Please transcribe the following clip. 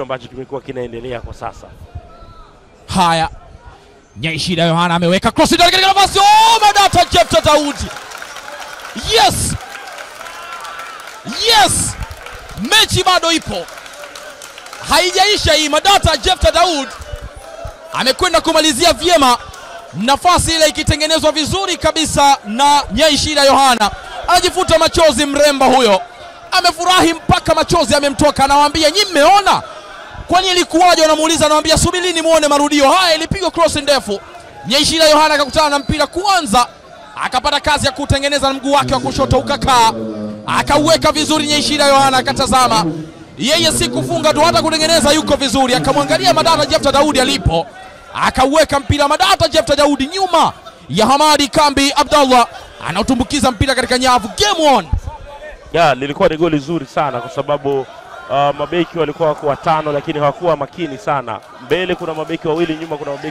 ambacho kimekuwa kinaendelea kwa sasa. Haya, Nyaishida Yohana ameweka cross ndani katika nafasi. Oh, Madata Jefta Daudi. Yes, yes, mechi bado ipo, haijaisha hii. Madata Jefta Daud amekwenda kumalizia vyema, nafasi ile ikitengenezwa vizuri kabisa na Nyaishida Yohana. Anajifuta machozi, mrembo huyo amefurahi mpaka machozi amemtoka. Anawaambia nyi, mmeona kwani ilikuwaje? Wanamuuliza, anamwambia subirini muone marudio haya. Ilipigwa cross ndefu, Nyaishira Yohana akakutana na mpira kwanza, akapata kazi ya kutengeneza na mguu wake wa kushoto ukakaa, akauweka vizuri. Nyaishira Yohana akatazama, yeye si kufunga tu, hata kutengeneza yuko vizuri. Akamwangalia Madata Jefta Daudi alipo, akauweka mpira. Madata Jefta Daudi nyuma ya Hamadi Kambi Abdallah, anautumbukiza mpira katika nyavu. Game on. Ya, lilikuwa ni goli zuri sana kwa sababu uh, mabeki walikuwa wako watano, lakini hawakuwa makini sana. Mbele kuna mabeki wawili, nyuma kuna mabeki